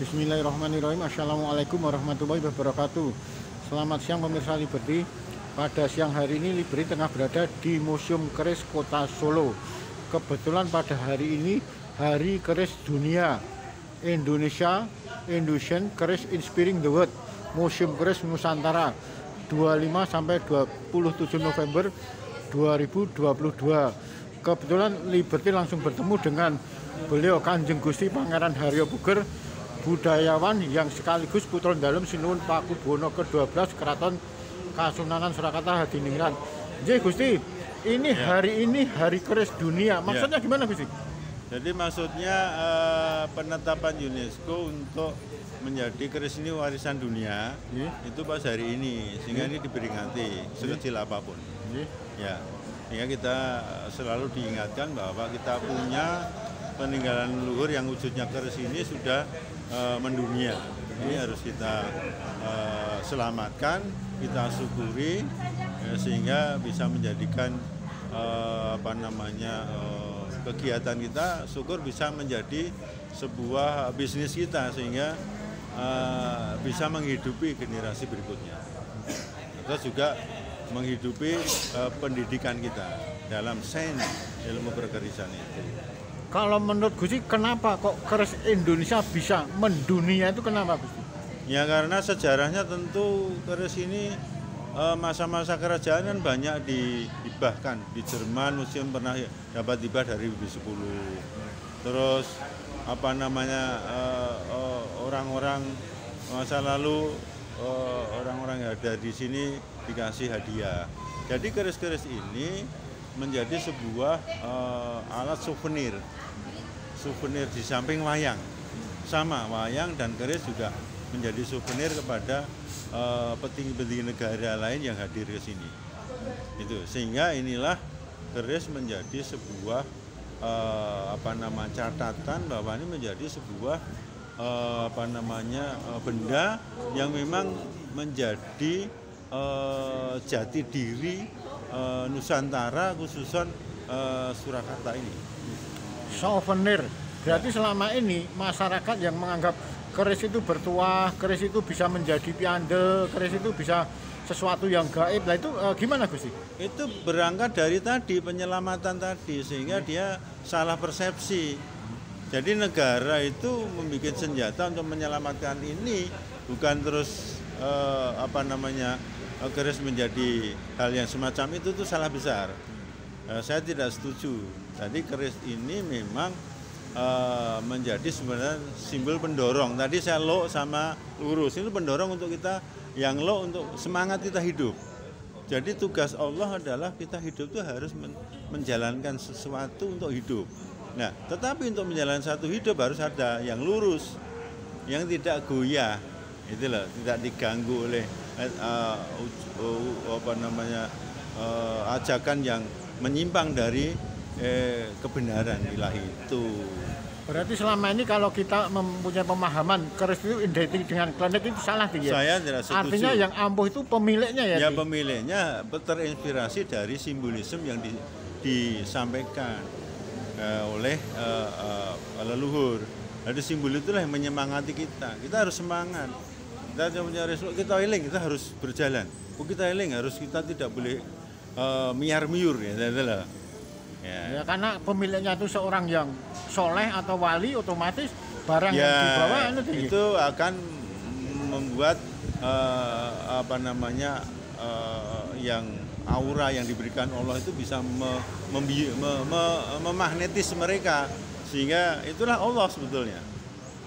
Bismillahirrahmanirrahim. Assalamualaikum warahmatullahi wabarakatuh. Selamat siang pemirsa Liberty. Pada siang hari ini Liberty tengah berada di Museum Keris Kota Solo. Kebetulan pada hari ini Hari Keris Dunia Indonesia Indonesian Keris Inspiring the World Museum Keris Nusantara 25 sampai 27 November 2022 Kebetulan Liberty langsung bertemu dengan beliau Kanjeng Gusti Pangeran Haryo Puger budayawan yang sekaligus putra dalam Sinuwun Pakubono ke-12 Keraton Kasunanan Surakarta Hadiningrat. Jadi Gusti, ini ya. hari ini hari keris dunia. Maksudnya ya. gimana Gusti? Jadi maksudnya uh, penetapan UNESCO untuk menjadi keris ini warisan dunia ya. itu pas hari ini sehingga ya. ini diperingati sekecil ya. apa pun. Ya. ya. Sehingga kita selalu diingatkan bahwa kita punya peninggalan leluhur yang wujudnya keris ini sudah uh, mendunia. Ini harus kita uh, selamatkan, kita syukuri ya, sehingga bisa menjadikan uh, apa namanya uh, kegiatan kita syukur bisa menjadi sebuah bisnis kita sehingga uh, bisa menghidupi generasi berikutnya. Terus juga menghidupi uh, pendidikan kita dalam sains ilmu perkerisan itu. Kalau menurut Gusti, kenapa kok keris Indonesia bisa mendunia itu kenapa Gusti? Ya karena sejarahnya tentu keris ini eh, masa-masa kerajaan kan banyak dihibahkan. Di Jerman museum pernah dapat hibah dari B10 terus apa namanya eh, eh, orang-orang masa lalu orang-orang yang ada di sini dikasih hadiah. Jadi keris-keris ini menjadi sebuah alat souvenir souvenir di samping wayang. Sama wayang dan keris juga menjadi souvenir kepada eh, petinggi-petinggi uh, negara lain yang hadir ke sini. Itu sehingga inilah keris menjadi sebuah uh, apa nama catatan bahwa ini menjadi sebuah uh, apa namanya uh, benda yang memang menjadi uh, jati diri uh, Nusantara khususan uh, Surakarta ini souvenir. Berarti selama ini masyarakat yang menganggap keris itu bertuah, keris itu bisa menjadi piandel, keris itu bisa sesuatu yang gaib. Nah itu uh, gimana Gusti? Itu berangkat dari tadi penyelamatan tadi sehingga dia salah persepsi. Jadi negara itu membuat senjata untuk menyelamatkan ini bukan terus uh, apa namanya keris menjadi hal yang semacam itu tuh salah besar. Uh, saya tidak setuju. Tadi keris ini memang uh, menjadi sebenarnya simbol pendorong. Tadi saya lo sama lurus itu pendorong untuk kita yang lo untuk semangat kita hidup. Jadi tugas Allah adalah kita hidup itu harus men menjalankan sesuatu untuk hidup. Nah, tetapi untuk menjalankan satu hidup harus ada yang lurus, yang tidak goyah, itu loh, tidak diganggu oleh uh, uh, apa namanya uh, ajakan yang menyimpang dari eh, kebenaran ilahi itu. Berarti selama ini kalau kita mempunyai pemahaman keris itu identik dengan planet itu salah ya? Saya tidak setuju. Artinya yang ampuh itu pemiliknya ya? Ya pemiliknya terinspirasi dari simbolisme yang di, disampaikan uh, oleh uh, leluhur. Jadi simbol itulah yang menyemangati kita. Kita harus semangat. Kita punya resiko, kita eling, kita harus berjalan. Oh, kita eling harus kita tidak boleh uh, miar miur ya, adalah Ya. ya karena pemiliknya itu seorang yang soleh atau wali otomatis barang ya, yang dibawa itu, itu akan membuat uh, apa namanya uh, yang aura yang diberikan Allah itu bisa me, mem, me, me, memagnetis mereka sehingga itulah Allah sebetulnya.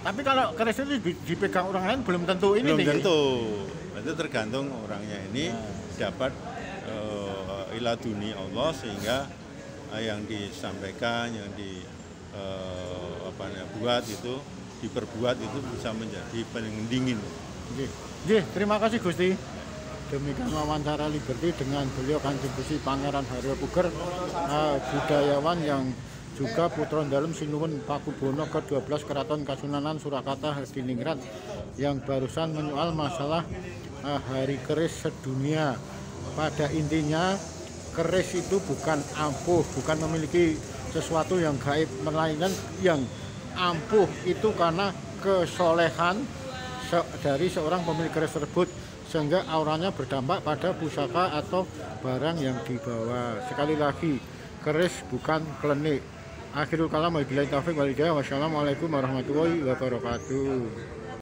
Tapi kalau keris itu dipegang orang lain belum tentu ini. Belum tentu. Itu tergantung orangnya ini nah. dapat uh, iladuni Allah sehingga yang disampaikan, yang di uh, apa namanya buat itu diperbuat itu bisa menjadi paling dingin. Oke, terima kasih Gusti. Demikian wawancara Liberty dengan beliau Kanjeng Gusti Pangeran Haryo Puger, uh, budayawan yang juga putra dalam Sinuwun Pakubono ke-12 Keraton Kasunanan Surakarta Hadiningrat yang barusan menyoal masalah uh, hari keris sedunia. Pada intinya keris itu bukan ampuh, bukan memiliki sesuatu yang gaib, melainkan yang ampuh itu karena kesolehan dari seorang pemilik keris tersebut sehingga auranya berdampak pada pusaka atau barang yang dibawa. Sekali lagi, keris bukan klenik. Akhirul kalam wabillahi taufiq wal hidayah. Wassalamualaikum warahmatullahi wabarakatuh.